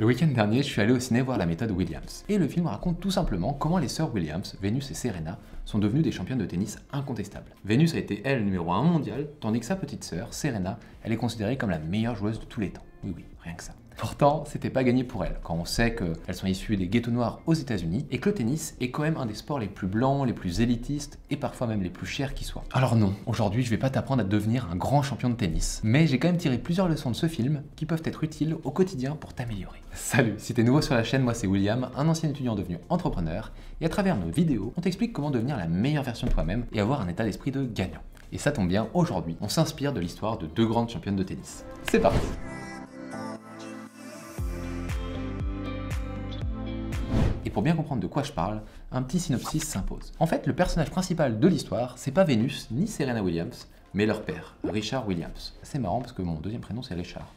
Le week-end dernier, je suis allé au ciné voir la méthode Williams. Et le film raconte tout simplement comment les sœurs Williams, Venus et Serena, sont devenues des championnes de tennis incontestables. Venus a été elle numéro 1 mondial, tandis que sa petite sœur, Serena, elle est considérée comme la meilleure joueuse de tous les temps. Oui oui, rien que ça. Pourtant, c'était pas gagné pour elles, quand on sait qu'elles sont issues des ghettos noirs aux États-Unis et que le tennis est quand même un des sports les plus blancs, les plus élitistes et parfois même les plus chers qui soient. Alors non, aujourd'hui je vais pas t'apprendre à devenir un grand champion de tennis, mais j'ai quand même tiré plusieurs leçons de ce film qui peuvent être utiles au quotidien pour t'améliorer. Salut, si t'es nouveau sur la chaîne, moi c'est William, un ancien étudiant devenu entrepreneur, et à travers nos vidéos, on t'explique comment devenir la meilleure version de toi-même et avoir un état d'esprit de gagnant. Et ça tombe bien, aujourd'hui, on s'inspire de l'histoire de deux grandes championnes de tennis. C'est parti Et pour bien comprendre de quoi je parle, un petit synopsis s'impose. En fait, le personnage principal de l'histoire, c'est pas Vénus ni Serena Williams, mais leur père, Richard Williams. C'est marrant parce que mon deuxième prénom c'est Richard.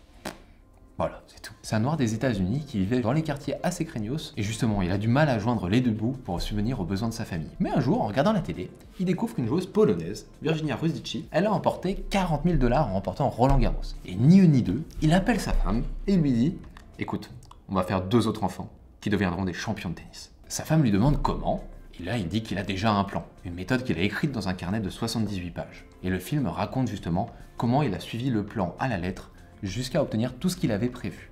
Voilà, c'est tout. C'est un noir des États-Unis qui vivait dans les quartiers assez craignos et justement, il a du mal à joindre les deux bouts pour subvenir aux besoins de sa famille. Mais un jour, en regardant la télé, il découvre qu'une joueuse polonaise, Virginia Ruzici, elle a emporté 40 000 dollars en remportant Roland Garros. Et ni une ni deux, il appelle sa femme et lui dit Écoute, on va faire deux autres enfants qui deviendront des champions de tennis. Sa femme lui demande comment, et là il dit qu'il a déjà un plan, une méthode qu'il a écrite dans un carnet de 78 pages. Et le film raconte justement comment il a suivi le plan à la lettre jusqu'à obtenir tout ce qu'il avait prévu.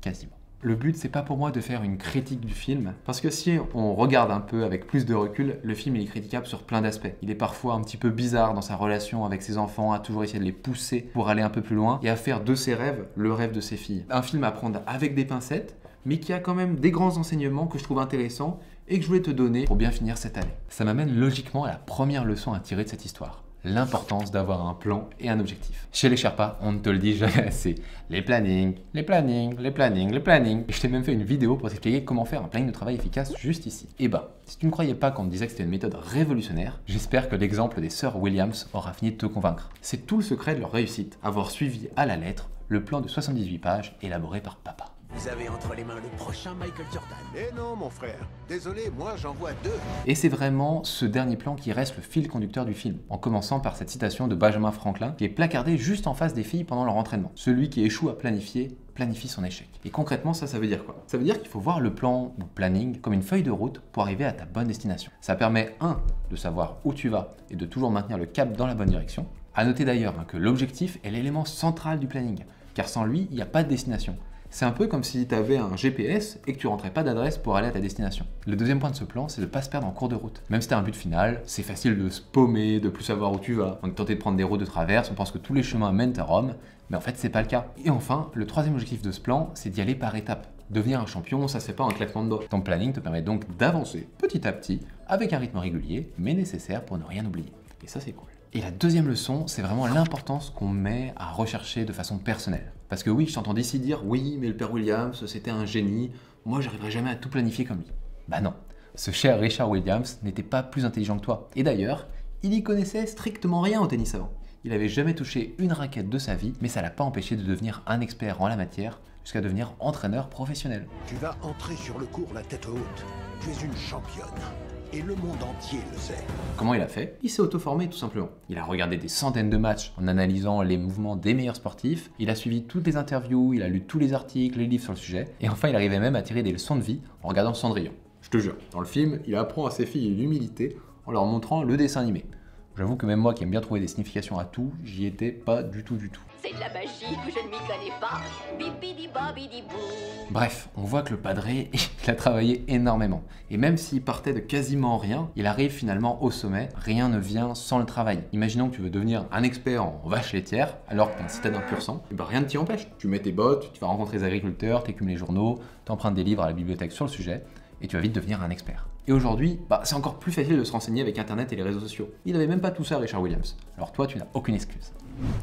Quasiment. Le but, c'est pas pour moi de faire une critique du film, parce que si on regarde un peu avec plus de recul, le film est critiquable sur plein d'aspects. Il est parfois un petit peu bizarre dans sa relation avec ses enfants, à toujours essayer de les pousser pour aller un peu plus loin et à faire de ses rêves le rêve de ses filles. Un film à prendre avec des pincettes, mais qui a quand même des grands enseignements que je trouve intéressants et que je voulais te donner pour bien finir cette année. Ça m'amène logiquement à la première leçon à tirer de cette histoire l'importance d'avoir un plan et un objectif. Chez les Sherpas, on ne te le dit jamais assez. Les plannings, les plannings, les plannings, les plannings. Je t'ai même fait une vidéo pour t'expliquer comment faire un planning de travail efficace juste ici. Et bah, si tu ne croyais pas qu'on me disait que c'était une méthode révolutionnaire, j'espère que l'exemple des sœurs Williams aura fini de te convaincre. C'est tout le secret de leur réussite, avoir suivi à la lettre le plan de 78 pages élaboré par papa. Vous avez entre les mains le prochain Michael Jordan. Eh non, mon frère. Désolé, moi j'en vois deux. Et c'est vraiment ce dernier plan qui reste le fil conducteur du film, en commençant par cette citation de Benjamin Franklin qui est placardée juste en face des filles pendant leur entraînement. Celui qui échoue à planifier planifie son échec. Et concrètement, ça, ça veut dire quoi? Ça veut dire qu'il faut voir le plan ou planning comme une feuille de route pour arriver à ta bonne destination. Ça permet, un, de savoir où tu vas et de toujours maintenir le cap dans la bonne direction. À noter d'ailleurs hein, que l'objectif est l'élément central du planning, car sans lui, il n'y a pas de destination. C'est un peu comme si tu avais un GPS et que tu rentrais pas d'adresse pour aller à ta destination. Le deuxième point de ce plan, c'est de pas se perdre en cours de route. Même si tu as un but final, c'est facile de se paumer, de plus savoir où tu vas. On est de prendre des routes de traverse, on pense que tous les chemins mènent à Rome, mais en fait c'est pas le cas. Et enfin, le troisième objectif de ce plan, c'est d'y aller par étapes. Devenir un champion, ça c'est pas un claquement de doigts. Ton planning te permet donc d'avancer petit à petit, avec un rythme régulier, mais nécessaire pour ne rien oublier. Et ça c'est cool. Et la deuxième leçon, c'est vraiment l'importance qu'on met à rechercher de façon personnelle. Parce que oui, je t'entends ici dire oui, mais le père Williams, c'était un génie, moi j'arriverai jamais à tout planifier comme lui. Bah non, ce cher Richard Williams n'était pas plus intelligent que toi. Et d'ailleurs, il y connaissait strictement rien au tennis avant. Il avait jamais touché une raquette de sa vie, mais ça l'a pas empêché de devenir un expert en la matière jusqu'à devenir entraîneur professionnel. Tu vas entrer sur le cours la tête haute. Tu es une championne et le monde entier le sait. Comment il a fait? Il s'est auto-formé tout simplement. Il a regardé des centaines de matchs en analysant les mouvements des meilleurs sportifs, il a suivi toutes les interviews, il a lu tous les articles, les livres sur le sujet, et enfin il arrivait même à tirer des leçons de vie en regardant Cendrillon. Je te jure, dans le film, il apprend à ses filles l'humilité en leur montrant le dessin animé. J'avoue que même moi qui aime bien trouver des significations à tout, j'y étais pas du tout du tout. C'est de la magie, je ne m'y connais pas. Bref, on voit que le padré, il a travaillé énormément. Et même s'il partait de quasiment rien, il arrive finalement au sommet. Rien ne vient sans le travail. Imaginons que tu veux devenir un expert en vaches laitières, alors que t'es un citadin pur sang, et ben rien ne t'y empêche. Tu mets tes bottes, tu vas rencontrer les agriculteurs, t'écumes les journaux, t'empruntes des livres à la bibliothèque sur le sujet, et tu vas vite devenir un expert. Et aujourd'hui, bah, c'est encore plus facile de se renseigner avec Internet et les réseaux sociaux. Il n'avait même pas tout ça, Richard Williams. Alors toi, tu n'as aucune excuse.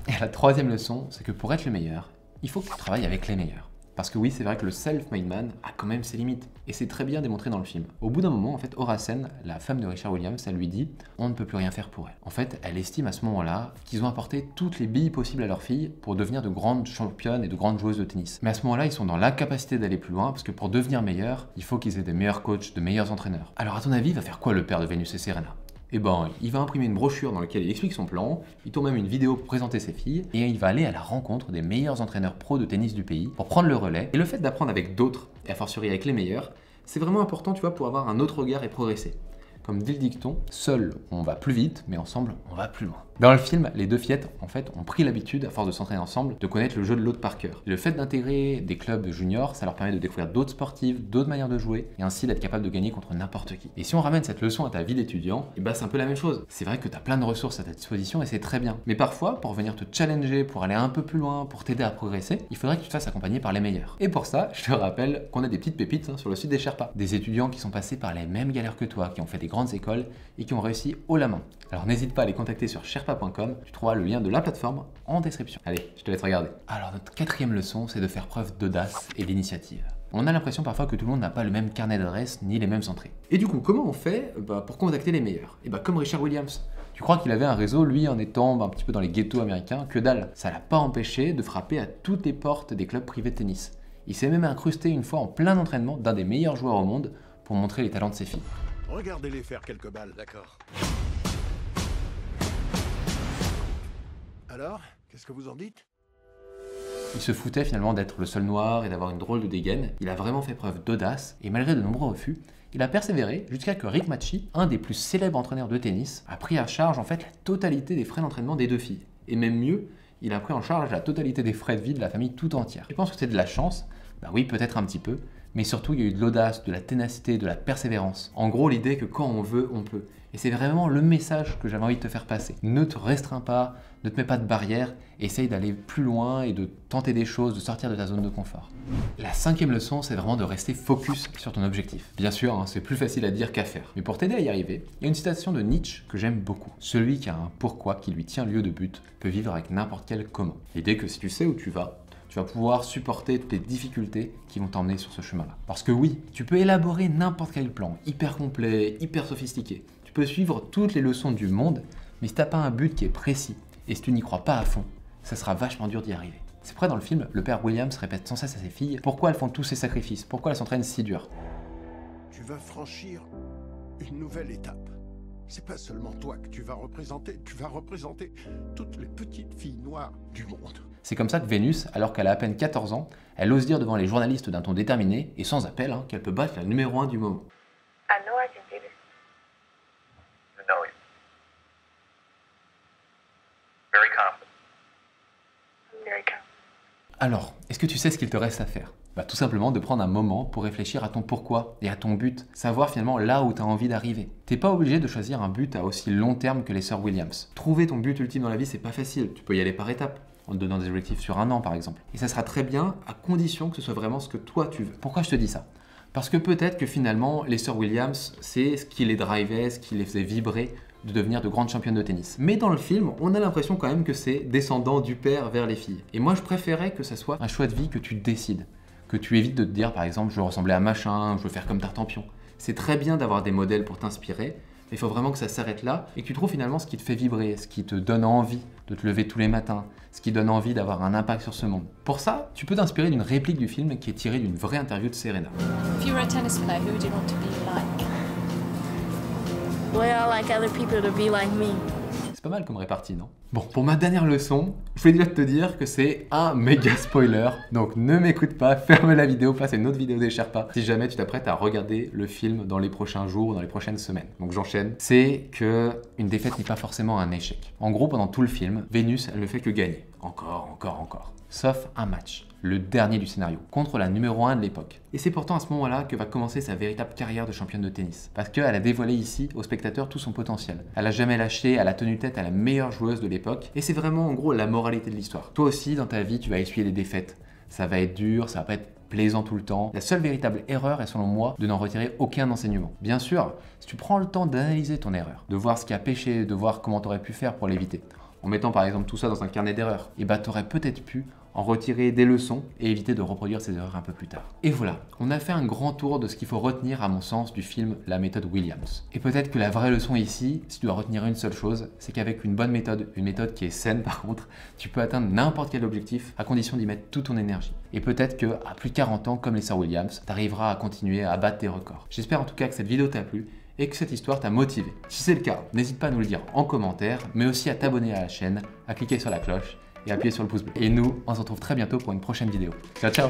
Et la troisième leçon, c'est que pour être le meilleur, il faut que tu travailles avec les meilleurs. Parce que oui, c'est vrai que le self-made man a quand même ses limites. Et c'est très bien démontré dans le film. Au bout d'un moment, en fait, Horacen, la femme de Richard Williams, elle lui dit On ne peut plus rien faire pour elle. En fait, elle estime à ce moment-là qu'ils ont apporté toutes les billes possibles à leur fille pour devenir de grandes championnes et de grandes joueuses de tennis. Mais à ce moment-là, ils sont dans l'incapacité d'aller plus loin parce que pour devenir meilleurs, il faut qu'ils aient des meilleurs coachs, de meilleurs entraîneurs. Alors, à ton avis, va faire quoi le père de Vénus et Serena? Et ben, il va imprimer une brochure dans laquelle il explique son plan, il tourne même une vidéo pour présenter ses filles, et il va aller à la rencontre des meilleurs entraîneurs pro de tennis du pays pour prendre le relais. Et le fait d'apprendre avec d'autres, et a fortiori avec les meilleurs, c'est vraiment important, tu vois, pour avoir un autre regard et progresser. Comme dit le dicton, seul on va plus vite, mais ensemble on va plus loin. Dans le film, les deux fillettes, en fait, ont pris l'habitude, à force de s'entraîner ensemble, de connaître le jeu de l'autre par cœur. Le fait d'intégrer des clubs juniors, ça leur permet de découvrir d'autres sportifs, d'autres manières de jouer, et ainsi d'être capable de gagner contre n'importe qui. Et si on ramène cette leçon à ta vie d'étudiant, bah c'est un peu la même chose. C'est vrai que tu as plein de ressources à ta disposition et c'est très bien. Mais parfois, pour venir te challenger, pour aller un peu plus loin, pour t'aider à progresser, il faudrait que tu te fasses accompagner par les meilleurs. Et pour ça, je te rappelle qu'on a des petites pépites hein, sur le site des Sherpas. Des étudiants qui sont passés par les mêmes galères que toi, qui ont fait des grandes écoles et qui ont réussi haut la main. Alors n'hésite pas à les contacter sur sherpa.com, tu trouveras le lien de la plateforme en description. Allez, je te laisse regarder. Alors notre quatrième leçon, c'est de faire preuve d'audace et d'initiative. On a l'impression parfois que tout le monde n'a pas le même carnet d'adresses ni les mêmes entrées. Et du coup, comment on fait bah, pour contacter les meilleurs? Et bah comme Richard Williams. Tu crois qu'il avait un réseau, lui, en étant un petit peu dans les ghettos américains? Que dalle Ça l'a pas empêché de frapper à toutes les portes des clubs privés de tennis. Il s'est même incrusté une fois en plein entraînement d'un des meilleurs joueurs au monde pour montrer les talents de ses filles. Regardez-les faire quelques balles. D'accord. Alors, qu'est-ce que vous en dites? Il se foutait finalement d'être le seul noir et d'avoir une drôle de dégaine. Il a vraiment fait preuve d'audace et malgré de nombreux refus, il a persévéré jusqu'à que Rick Machi, un des plus célèbres entraîneurs de tennis, a pris à charge en fait la totalité des frais d'entraînement des deux filles. Et même mieux, il a pris en charge la totalité des frais de vie de la famille tout entière. Je pense que c'est de la chance, bah oui peut-être un petit peu, mais surtout il y a eu de l'audace, de la ténacité, de la persévérance. En gros l'idée que quand on veut, on peut. Et c'est vraiment le message que j'avais envie de te faire passer. Ne te restreins pas, ne te mets pas de barrières, essaye d'aller plus loin et de tenter des choses, de sortir de ta zone de confort. La cinquième leçon, c'est vraiment de rester focus sur ton objectif. Bien sûr, hein, c'est plus facile à dire qu'à faire. Mais pour t'aider à y arriver, il y a une citation de Nietzsche que j'aime beaucoup. Celui qui a un pourquoi qui lui tient lieu de but peut vivre avec n'importe quel comment. L'idée que si tu sais où tu vas, tu vas pouvoir supporter toutes les difficultés qui vont t'emmener sur ce chemin-là. Parce que oui, tu peux élaborer n'importe quel plan, hyper complet, hyper sophistiqué. Tu peux suivre toutes les leçons du monde, mais si t'as pas un but qui est précis, et si tu n'y crois pas à fond, ça sera vachement dur d'y arriver. C'est près dans le film, le père Williams répète sans cesse à ses filles pourquoi elles font tous ces sacrifices, pourquoi elles s'entraînent si dur? Tu vas franchir une nouvelle étape. C'est pas seulement toi que tu vas représenter, tu vas représenter toutes les petites filles noires du monde. C'est comme ça que Vénus, alors qu'elle a à peine 14 ans, elle ose dire devant les journalistes d'un ton déterminé et sans appel hein, qu'elle peut battre la numéro 1 du moment. I know I can do this. You know it. Very confident. I'm very confident. Alors, est-ce que tu sais ce qu'il te reste à faire? Bah, Tout simplement de prendre un moment pour réfléchir à ton pourquoi et à ton but, savoir finalement là où tu as envie d'arriver. T'es pas obligé de choisir un but à aussi long terme que les sœurs Williams. Trouver ton but ultime dans la vie, c'est pas facile, tu peux y aller par étapes en te donnant des objectifs sur un an par exemple. Et ça sera très bien à condition que ce soit vraiment ce que toi tu veux. Pourquoi je te dis ça? Parce que peut-être que finalement les sœurs Williams, c'est ce qui les drivait, ce qui les faisait vibrer de devenir de grandes championnes de tennis. Mais dans le film, on a l'impression quand même que c'est descendant du père vers les filles. Et moi je préférais que ça soit un choix de vie que tu décides. Que tu évites de te dire par exemple je veux ressembler à machin, je veux faire comme Tartampion. C'est très bien d'avoir des modèles pour t'inspirer, il faut vraiment que ça s'arrête là et que tu trouves finalement ce qui te fait vibrer, ce qui te donne envie de te lever tous les matins, ce qui donne envie d'avoir un impact sur ce monde. Pour ça, tu peux t'inspirer d'une réplique du film qui est tirée d'une vraie interview de Serena. If you were a tennis player, who would you want to be like? Well, I like other people to be like me. Pas mal comme répartie, non? Bon, pour ma dernière leçon, je voulais déjà te dire que c'est un méga spoiler. Donc ne m'écoute pas, ferme la vidéo, passe une autre vidéo des Sherpas si jamais tu t'apprêtes à regarder le film dans les prochains jours ou dans les prochaines semaines. Donc j'enchaîne. C'est que une défaite n'est pas forcément un échec. En gros, pendant tout le film, Vénus, ne fait que gagner. Encore, encore, encore. Sauf un match, le dernier du scénario, contre la numéro 1 de l'époque. Et c'est pourtant à ce moment-là que va commencer sa véritable carrière de championne de tennis. Parce qu'elle a dévoilé ici aux spectateurs tout son potentiel. Elle a jamais lâché, elle a tenu tête à la meilleure joueuse de l'époque. Et c'est vraiment en gros la moralité de l'histoire. Toi aussi, dans ta vie, tu vas essuyer des défaites. Ça va être dur, ça va pas être plaisant tout le temps. La seule véritable erreur est selon moi de n'en retirer aucun enseignement. Bien sûr, si tu prends le temps d'analyser ton erreur, de voir ce qui a péché, de voir comment tu aurais pu faire pour l'éviter, en mettant par exemple tout ça dans un carnet d'erreurs, et bah t'aurais peut-être pu en retirer des leçons et éviter de reproduire ces erreurs un peu plus tard. Et voilà, on a fait un grand tour de ce qu'il faut retenir à mon sens du film La méthode Williams. Et peut-être que la vraie leçon ici, si tu dois retenir une seule chose, c'est qu'avec une bonne méthode, une méthode qui est saine par contre, tu peux atteindre n'importe quel objectif à condition d'y mettre toute ton énergie. Et peut-être que à plus de 40 ans, comme les sœurs Williams, tu arriveras à continuer à battre tes records. J'espère en tout cas que cette vidéo t'a plu et que cette histoire t'a motivé. Si c'est le cas, n'hésite pas à nous le dire en commentaire, mais aussi à t'abonner à la chaîne, à cliquer sur la cloche et à appuyer sur le pouce bleu. Et nous, on se retrouve très bientôt pour une prochaine vidéo. Ciao ciao